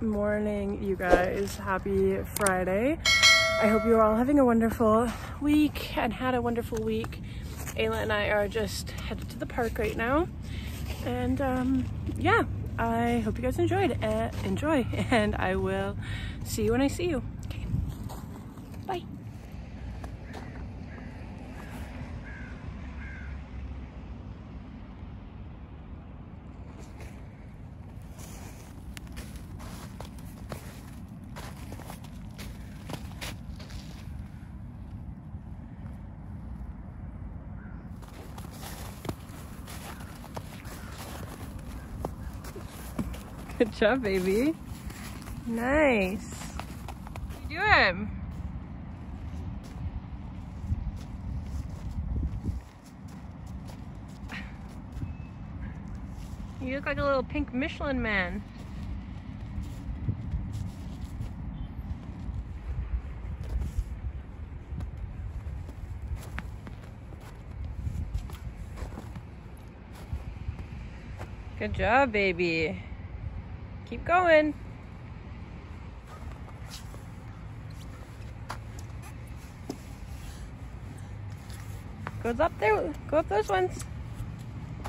morning, you guys. Happy Friday. I hope you're all having a wonderful week and had a wonderful week. Ayla and I are just headed to the park right now. And um, yeah, I hope you guys enjoyed. Uh, enjoy, and I will see you when I see you. Good job, baby. Nice. What you doing? You look like a little pink Michelin man. Good job, baby. Keep going. Goes up there. Go up those ones.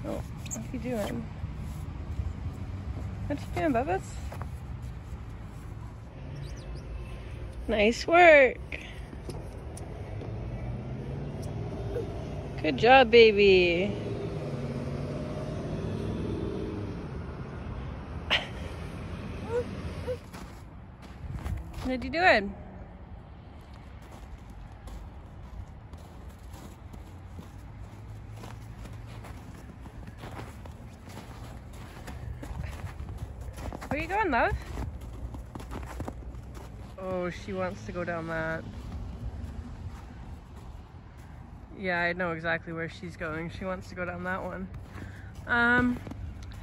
Oh, what are you doing? What you doing, Bubba's? Nice work. Good job, baby. What you doing? Where are you going, love? Oh, she wants to go down that. Yeah, I know exactly where she's going. She wants to go down that one. Um,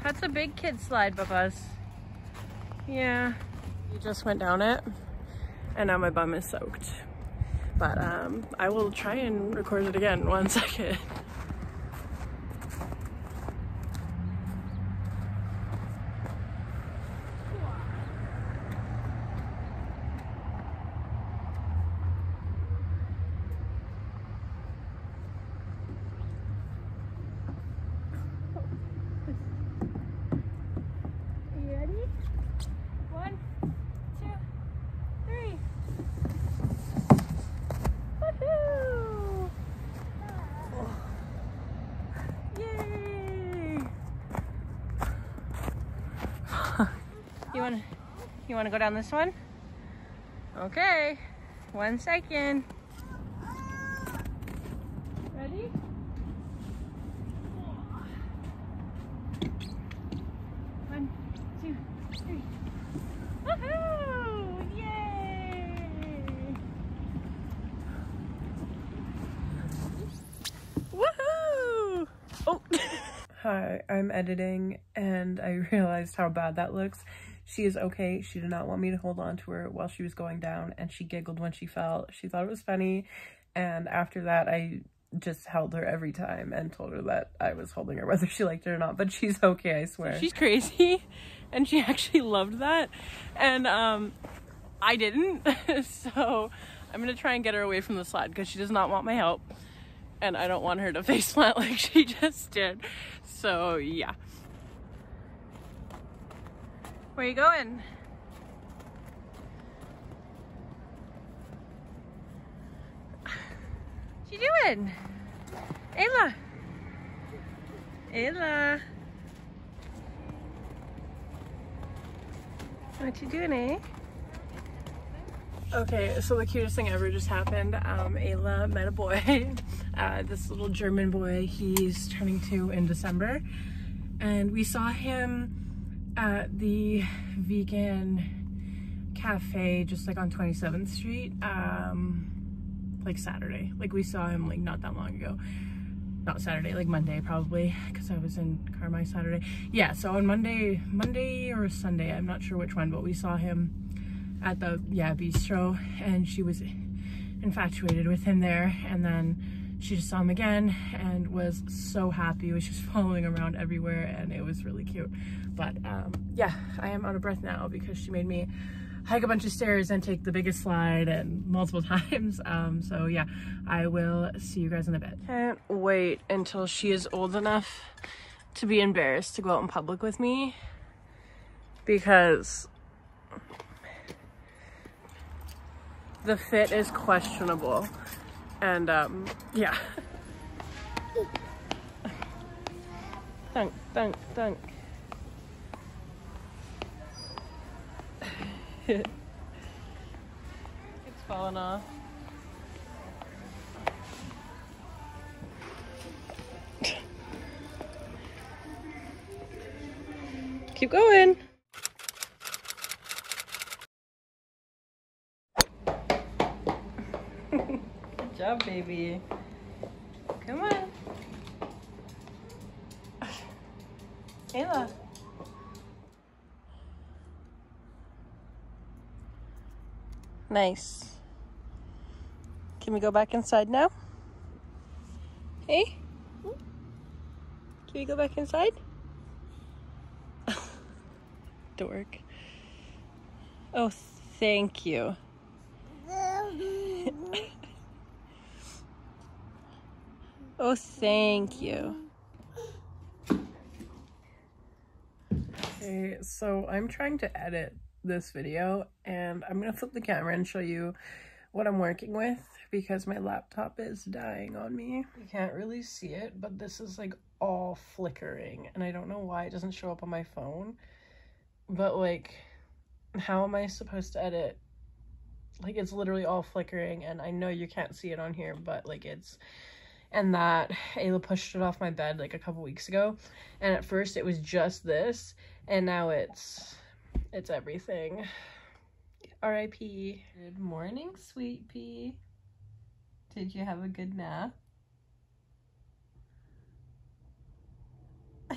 that's a big kid slide, Bubba's. Yeah. You just went down it and now my bum is soaked. But um, I will try and record it again one second. You ready? One, two, three. Woohoo! Yay! you want you want to go down this one? Okay. One second. Ready? One, two, three. Woohoo! Yay! Woohoo! Oh. Hi, I'm editing and I realized how bad that looks. She is okay. She did not want me to hold on to her while she was going down and she giggled when she fell. She thought it was funny and after that I just held her every time and told her that I was holding her whether she liked it or not, but she's okay, I swear. She's crazy and she actually loved that and um I didn't. so I'm gonna try and get her away from the slide because she does not want my help and I don't want her to face plant like she just did. So yeah. Where you going? What you doing? Ayla. Ayla. What you doing, eh? Okay, so the cutest thing ever just happened. Um, Ayla met a boy, uh, this little German boy. He's turning two in December. And we saw him at the vegan cafe just like on 27th Street, um, like Saturday. Like we saw him like not that long ago. Not Saturday, like Monday probably, because I was in Carmi Saturday. Yeah, so on Monday, Monday or Sunday, I'm not sure which one, but we saw him at the yeah bistro and she was infatuated with him there and then she just saw him again and was so happy. She was just following around everywhere and it was really cute. But um, yeah, I am out of breath now because she made me hike a bunch of stairs and take the biggest slide and multiple times. Um, so yeah, I will see you guys in a bit. Can't wait until she is old enough to be embarrassed to go out in public with me because the fit is questionable and um, yeah. Thunk, thunk, thunk. it's falling off. Keep going. Job, baby. Come on. Ayla. Nice. Can we go back inside now? Hey? Can we go back inside? Dork. Oh, thank you. oh, thank you. Okay, so I'm trying to edit this video and I'm gonna flip the camera and show you what I'm working with because my laptop is dying on me. You can't really see it, but this is like all flickering and I don't know why it doesn't show up on my phone. But like, how am I supposed to edit? Like it's literally all flickering and I know you can't see it on here, but like it's and that Ayla pushed it off my bed like a couple weeks ago and at first it was just this and now it's it's everything. R.I.P. Good morning, sweet pea. Did you have a good nap?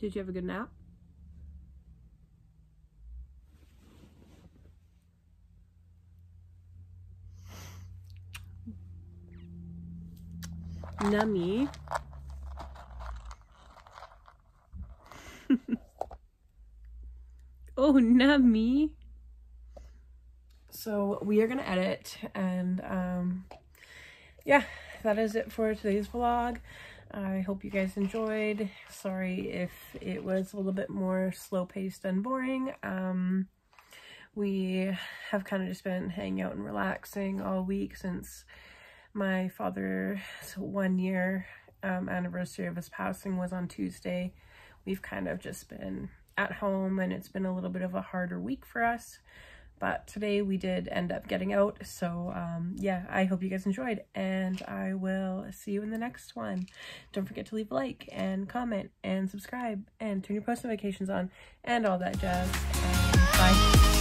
Did you have a good nap? Nummy. oh, me. So we are going to edit and um, yeah, that is it for today's vlog. I hope you guys enjoyed. Sorry if it was a little bit more slow paced and boring. Um, we have kind of just been hanging out and relaxing all week since my father's one year um, anniversary of his passing was on Tuesday we've kind of just been at home and it's been a little bit of a harder week for us. But today we did end up getting out. So um, yeah, I hope you guys enjoyed and I will see you in the next one. Don't forget to leave a like and comment and subscribe and turn your post notifications on and all that jazz. And bye.